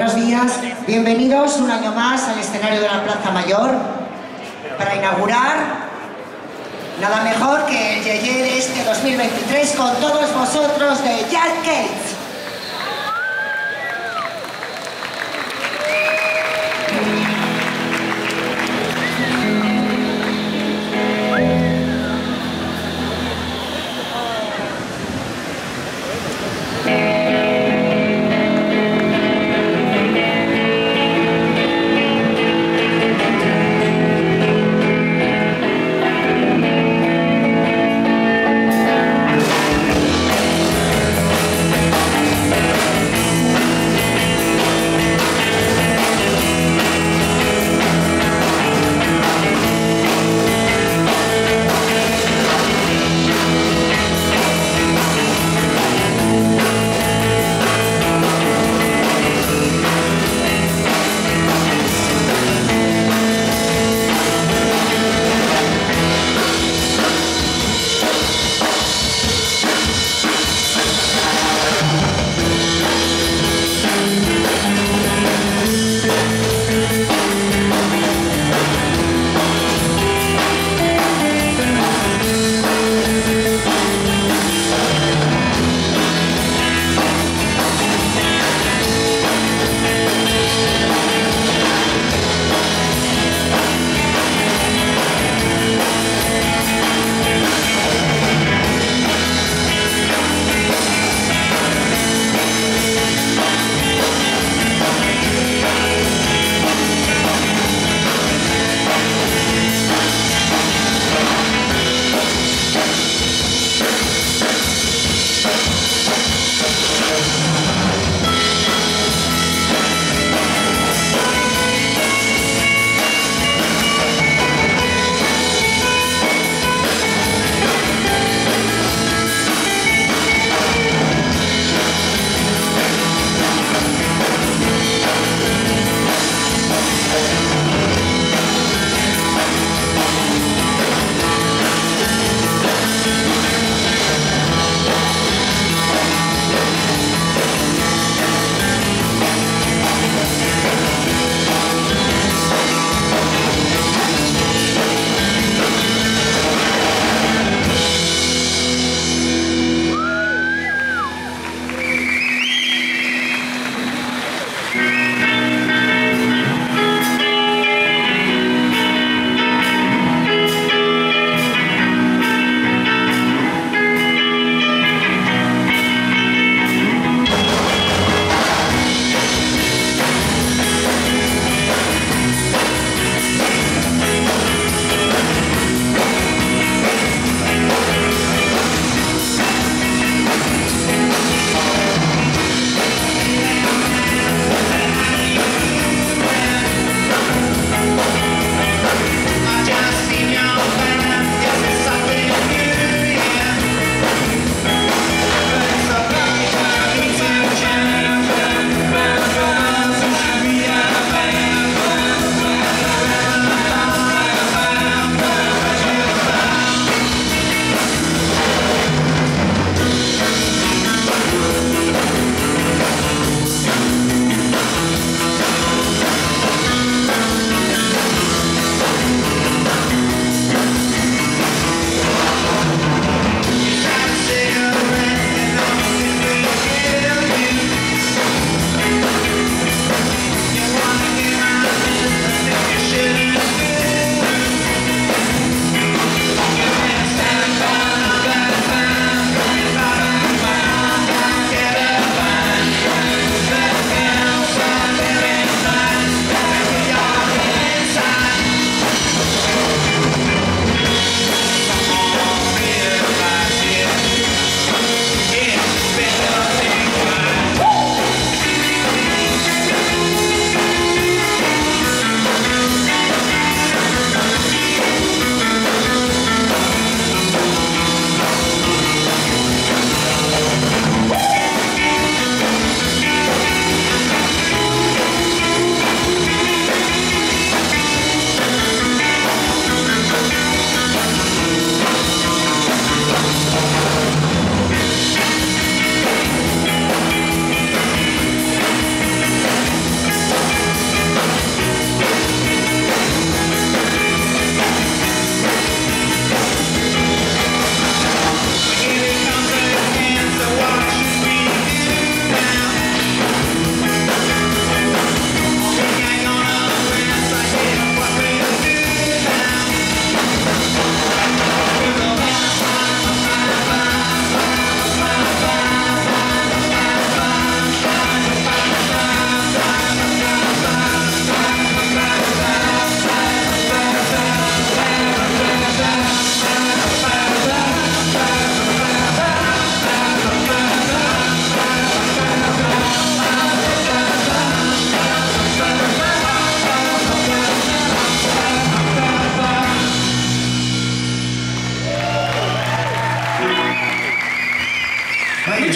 Buenos días, bienvenidos un año más al escenario de la Plaza Mayor para inaugurar nada mejor que el Yeye de este 2023 con todos vosotros de Jack Gates. Baju